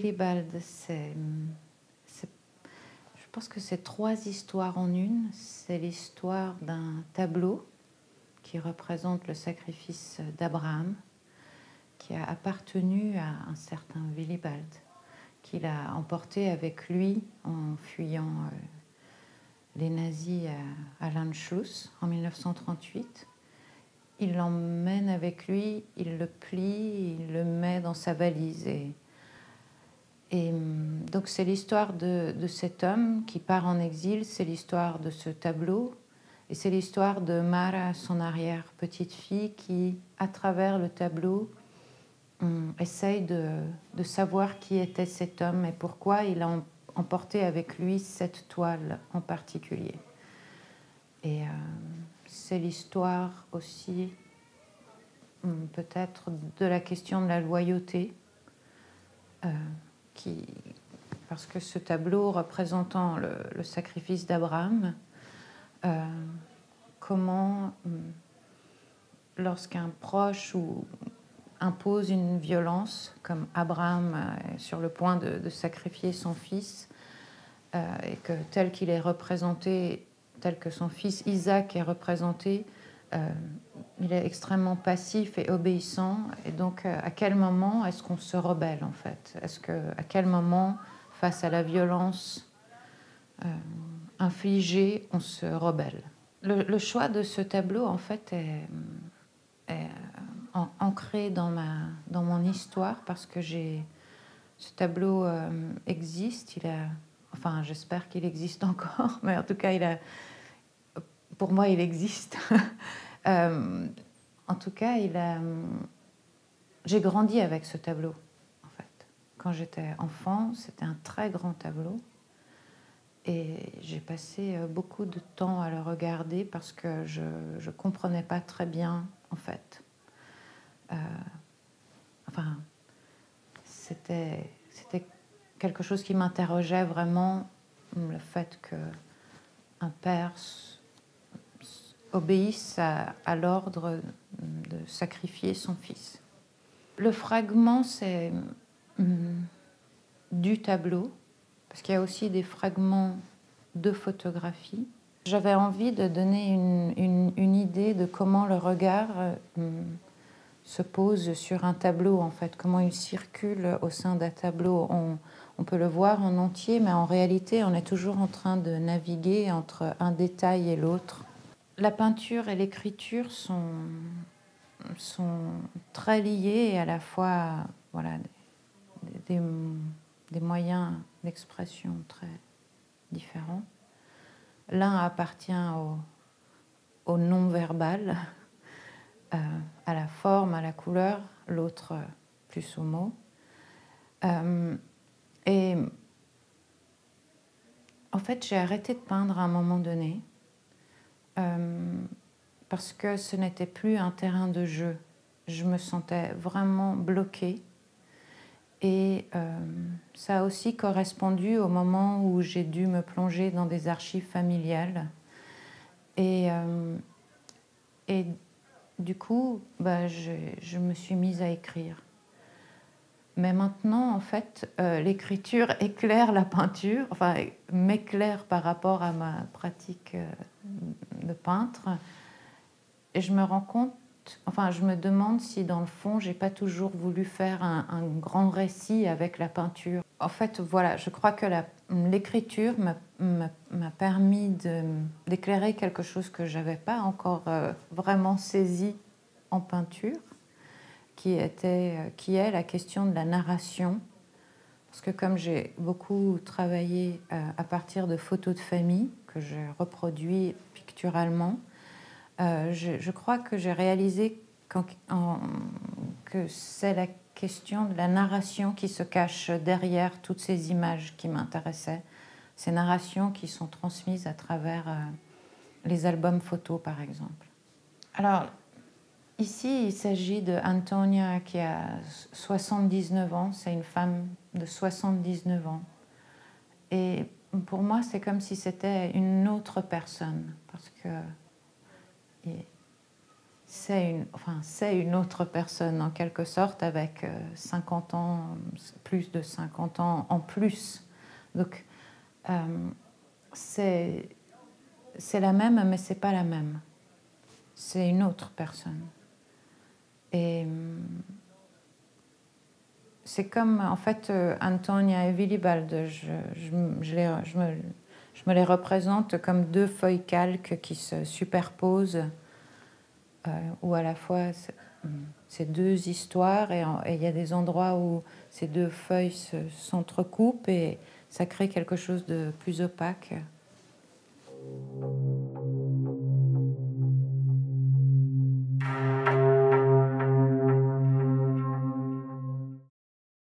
Willibald, c'est. Je pense que c'est trois histoires en une. C'est l'histoire d'un tableau qui représente le sacrifice d'Abraham, qui a appartenu à un certain Willibald, qu'il a emporté avec lui en fuyant euh, les nazis à, à en 1938 il l'emmène avec lui, il le plie, il le met dans sa valise. Hum, donc c'est l'histoire de, cet homme qui part en exil, c'est l'histoire de ce tableau, et c'est l'histoire de Mara, son arrière-petite-fille, qui, à travers le tableau, hum, essaye de, savoir qui était cet homme et pourquoi il a emporté avec lui cette toile en particulier. Et euh, c'est l'histoire aussi hum, peut-être de la question de la loyauté, euh, parce que ce tableau représentant le, sacrifice d'Abraham, euh, comment hum, lorsqu'un proche impose une violence, comme Abraham est sur le point de, sacrifier son fils, et que tel qu'il est représenté tel que son fils Isaac est représenté, euh, il est extrêmement passif et obéissant. Et donc, euh, à quel moment est-ce qu'on se rebelle en fait? Est-ce que, à quel moment, face à la violence euh, infligée, on se rebelle? Le, choix de ce tableau, en fait, est, ancré dans ma, dans mon histoire parce que j'ai ce tableau existe. Il a, enfin, j'espère qu'il existe encore, mais en tout cas, il a pour moi, il existe. Euh, en tout cas, il j'ai grandi avec ce tableau, en fait. Quand j'étais enfant, c'était un très grand tableau. Et j'ai passé euh, beaucoup de temps à le regarder parce que je ne comprenais pas très bien, en fait. Euh, enfin, c'était quelque chose qui m'interrogeait vraiment, le fait que un père obéissent à, l'ordre de sacrifier son fils. Le fragment, c'est hum, du tableau, parce qu'il y a aussi des fragments de photographie. J'avais envie de donner une, idée de comment le regard hum, se pose sur un tableau, en fait, comment il circule au sein d'un tableau. On peut le voir en entier, mais en réalité, on est toujours en train de naviguer entre un détail et l'autre la peinture et l'écriture sont, très liées et à la fois voilà, des, moyens d'expression très différents. L'un appartient au, non-verbal, euh, à la forme, à la couleur, l'autre plus au mot. Euh, et en fait, j'ai arrêté de peindre à un moment donné parce que ce n'était plus un terrain de jeu. Je me sentais vraiment bloquée. Et euh, ça a aussi correspondu au moment où j'ai dû me plonger dans des archives familiales. Et, euh, du coup, bah, je, je, me suis mise à écrire. Mais maintenant, en fait, l'écriture éclaire la peinture, enfin, m'éclaire par rapport à ma pratique de peintre. Et je me rends compte, enfin, je me demande si dans le fond, j'ai pas toujours voulu faire un, grand récit avec la peinture. En fait, voilà, je crois que l'écriture m'a permis d'éclairer quelque chose que j'avais pas encore euh, vraiment saisi en peinture, qui, était, euh, qui est la question de la narration. Parce que comme j'ai beaucoup travaillé euh, à partir de photos de famille que j'ai reproduit picturalement, euh, je, crois que j'ai réalisé que c'est la question de la narration qui se cache derrière toutes ces images qui m'intéressaient, ces narrations qui sont transmises à travers les albums photos, par exemple. Alors, ici, il s'agit de Antonia qui a 79 ans, c'est une femme de 79 ans. Et pour moi, c'est comme si c'était une autre personne, parce que c'est une, enfin, c'est une autre personne en quelque sorte avec 50 ans, plus de 50 ans en plus. Donc c'est, c'est la même, mais c'est pas la même. C'est une autre personne. Et c'est comme en fait Antonia et Willibald, je, je, je, me, je, me, les représente comme deux feuilles calques qui se superposent, euh, où à la fois c'est deux histoires et il y a des endroits où ces deux feuilles s'entrecoupent et ça crée quelque chose de plus opaque.